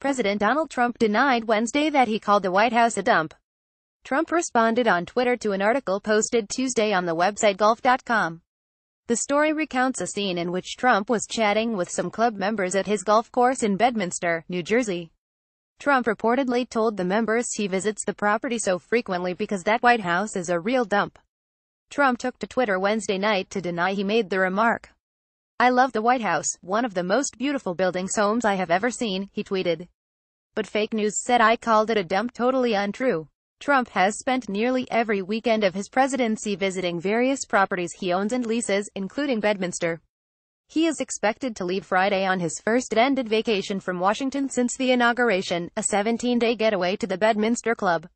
President Donald Trump denied Wednesday that he called the White House a dump. Trump responded on Twitter to an article posted Tuesday on the website golf.com. The story recounts a scene in which Trump was chatting with some club members at his golf course in Bedminster, New Jersey. Trump reportedly told the members he visits the property so frequently because that White House is a real dump. Trump took to Twitter Wednesday night to deny he made the remark. I love the White House, one of the most beautiful buildings homes I have ever seen, he tweeted. But fake news said I called it a dump totally untrue. Trump has spent nearly every weekend of his presidency visiting various properties he owns and leases, including Bedminster. He is expected to leave Friday on his first ended vacation from Washington since the inauguration, a 17-day getaway to the Bedminster Club.